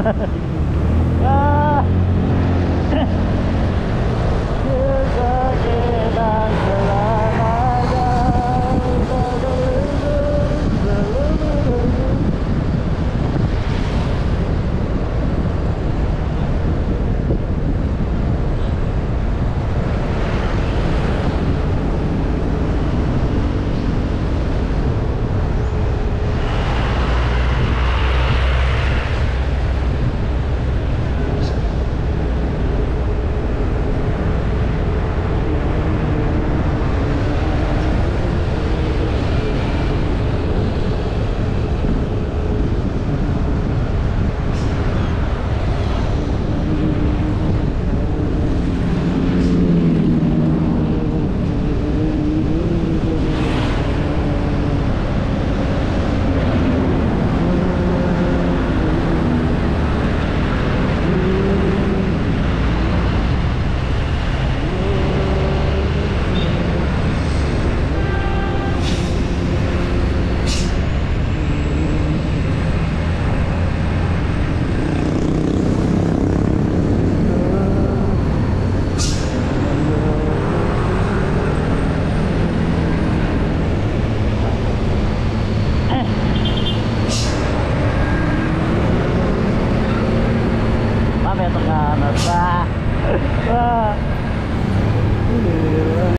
wala na